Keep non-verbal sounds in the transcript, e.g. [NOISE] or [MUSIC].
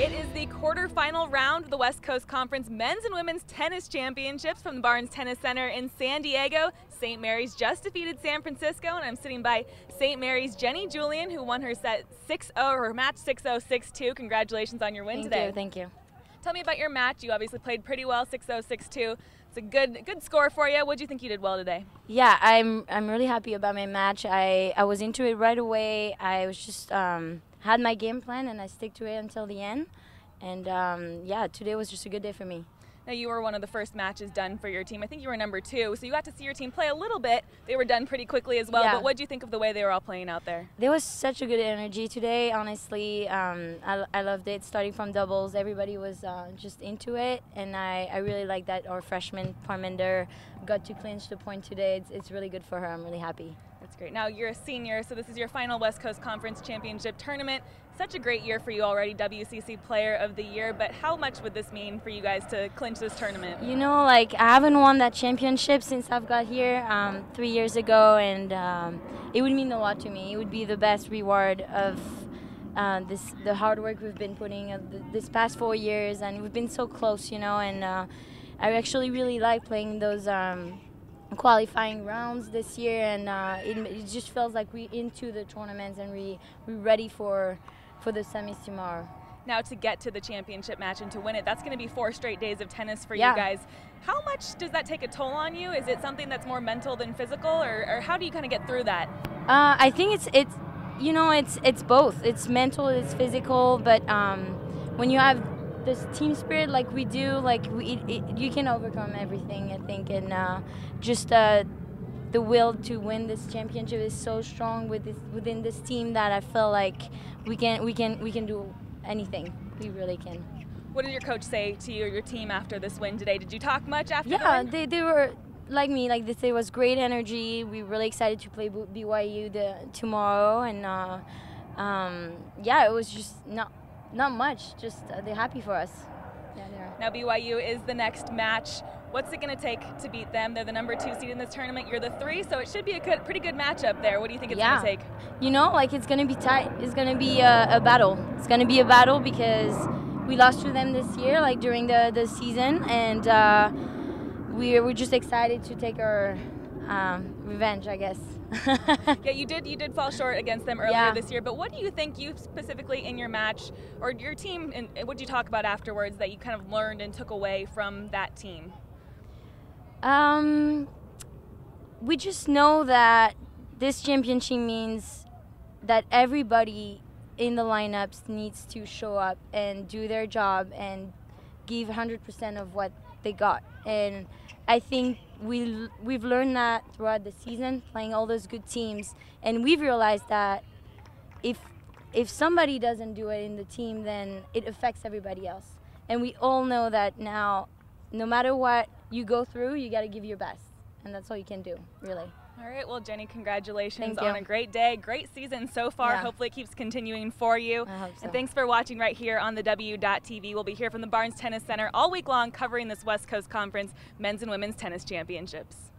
It is the quarterfinal round of the West Coast Conference Men's and Women's Tennis Championships from the Barnes Tennis Center in San Diego. St. Mary's just defeated San Francisco, and I'm sitting by St. Mary's Jenny Jullien, who won her set 6-0 or her match 6-0, 6-2. Congratulations on your win thank today. You, thank you. Tell me about your match. You obviously played pretty well, 6-0, 6-2. It's a good good score for you. What do you think you did well today? Yeah, I'm I'm really happy about my match. I I was into it right away. I was just um, had my game plan and I stick to it until the end. And um, yeah, today was just a good day for me. Now you were one of the first matches done for your team. I think you were number two, so you got to see your team play a little bit. They were done pretty quickly as well. Yeah. But what do you think of the way they were all playing out there? There was such a good energy today. Honestly, um, I, I loved it. Starting from doubles, everybody was uh, just into it, and I, I really like that our freshman Parminder got to clinch the point today. It's, it's really good for her. I'm really happy. That's great. Now you're a senior, so this is your final West Coast Conference Championship tournament. Such a great year for you already, WCC Player of the Year. But how much would this mean for you guys to clinch this tournament? You know, like I haven't won that championship since I've got here um, three years ago, and um, it would mean a lot to me. It would be the best reward of uh, this the hard work we've been putting uh, th this past four years, and we've been so close, you know. And uh, I actually really like playing those. Um, qualifying rounds this year and uh, it, it, just feels like we into the tournaments and we we ready for for the semis tomorrow. Now to get to the championship match and to win it that's going to be four straight days of tennis for yeah. you guys. How much does that take a toll on you? Is it something that's more mental than physical or, or how do you kind of get through that? Uh, i think it's it's you know it's it's both. It's mental it's physical but um, when you have this team spirit like we do, like we, it, it, you can overcome everything. I think, and uh, just uh, the will to win this championship is so strong with this, within this team that I feel like we can we can we can do anything. We really can. What did your coach say to you or your team after this win today? Did you talk much after? Yeah, the they they were like me. Like they say, was great energy. We were really excited to play BYU the, tomorrow, and uh, um, yeah, it was just not not much. Just uh, they're happy for us. Yeah, now BYU is the next match. What's it going to take to beat them? They're the number two seed in this tournament. You're the three, so it should be a good, pretty good matchup there. What do you think it's yeah. going to take? You know, like it's going to be tight. It's going to be a, a battle. It's going to be a battle because we lost to them this year, like during the, the season, and uh, we're, we're just excited to take our um, revenge, I guess. [LAUGHS] yeah, you did. You did fall short against them earlier yeah. this year. But what do you think you specifically in your match or your team? And what did you talk about afterwards that you kind of learned and took away from that team? Um, we just know that this championship means that everybody in the lineups needs to show up and do their job and give 100% of what they got. And I think we we've learned that throughout the season, playing all those good teams, and we've realized that if if somebody doesn't do it in the team, then it affects everybody else. And we all know that now, no matter what you go through, you got to give your best, and that's all you can do, really. All right, well, Jenny, congratulations on a great day. Great season so far. Yeah. Hopefully, it keeps continuing for you. So. And thanks for watching right here on the W.TV. We'll be here from the Barnes Tennis Center all week long covering this West Coast Conference Men's and Women's Tennis Championships.